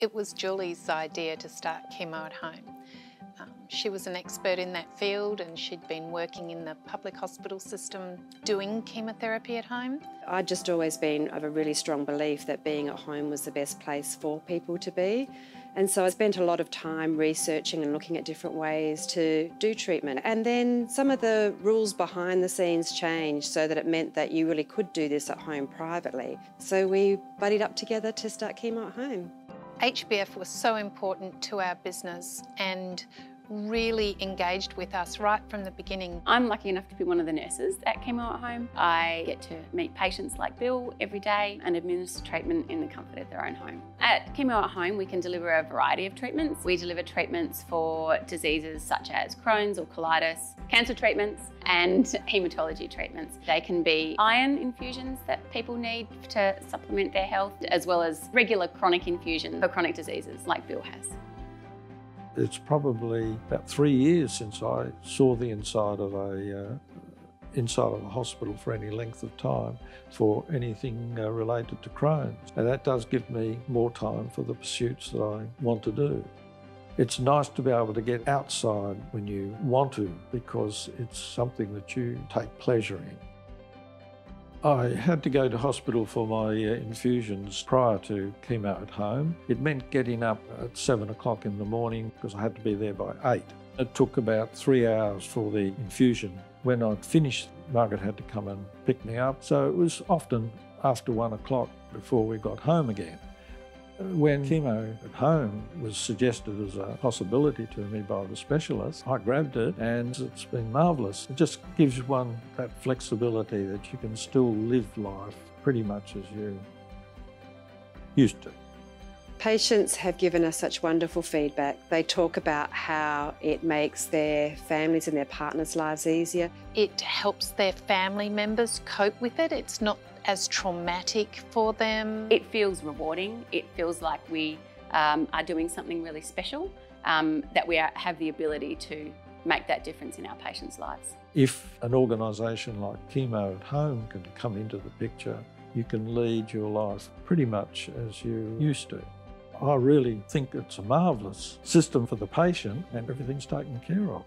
It was Julie's idea to start chemo at home. Um, she was an expert in that field and she'd been working in the public hospital system doing chemotherapy at home. I'd just always been of a really strong belief that being at home was the best place for people to be. And so I spent a lot of time researching and looking at different ways to do treatment. And then some of the rules behind the scenes changed so that it meant that you really could do this at home privately. So we buddied up together to start chemo at home. HBF was so important to our business and really engaged with us right from the beginning. I'm lucky enough to be one of the nurses at Chemo at Home. I get to meet patients like Bill every day and administer treatment in the comfort of their own home. At Chemo at Home, we can deliver a variety of treatments. We deliver treatments for diseases such as Crohn's or colitis, cancer treatments, and haematology treatments. They can be iron infusions that people need to supplement their health, as well as regular chronic infusions for chronic diseases like Bill has. It's probably about three years since I saw the inside of a uh, inside of a hospital for any length of time for anything uh, related to Crohn's. And that does give me more time for the pursuits that I want to do. It's nice to be able to get outside when you want to because it's something that you take pleasure in. I had to go to hospital for my uh, infusions prior to chemo at home. It meant getting up at seven o'clock in the morning because I had to be there by eight. It took about three hours for the infusion. When I'd finished, Margaret had to come and pick me up. So it was often after one o'clock before we got home again. When chemo at home was suggested as a possibility to me by the specialist, I grabbed it and it's been marvellous. It just gives one that flexibility that you can still live life pretty much as you used to. Patients have given us such wonderful feedback. They talk about how it makes their families and their partners' lives easier. It helps their family members cope with it. It's not as traumatic for them. It feels rewarding. It feels like we um, are doing something really special, um, that we are, have the ability to make that difference in our patients' lives. If an organisation like Chemo at Home can come into the picture, you can lead your life pretty much as you used to. I really think it's a marvellous system for the patient and everything's taken care of.